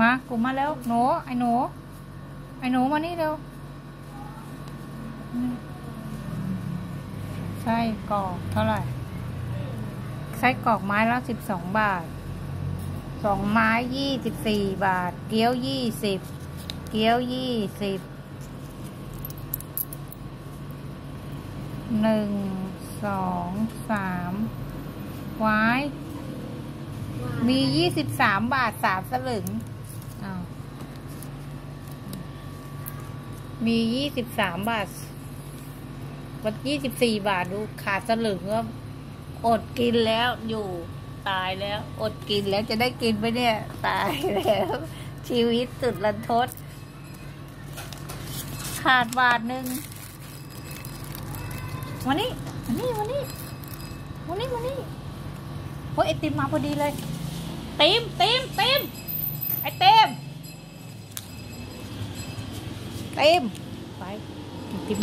มากูมมาแล้วหนูไอ้หนูไอ้หนูมานี่เร็วไส้กรอกเท่าไหร่ไส้กรอกไม้ละสิบสองบาทสองไม้ยี่สิบสี่บาท เกี๊ยวยี่สิบเกี๊ยวยี่สิบหนึ่งสองสามไว้มียี่สิบสามบาทสามสลึงอ้าว มียี่สิบสามบาทวัดยี่สิบสี่บาทดูขาดสลึงก็อดกินแล้วอยู่ตายแล้ว อดกินแล้วจะได้กินไปเนี่ย ตายแล้ว ชีวิตสุดรันทด ขาดบาทหนึ่งวันนี้วันนี้วันนี้วันนี้วันนี้โอ้ยไอติมมาพอดีเลยเต็มเต็มเต็ม tim Đấy. tim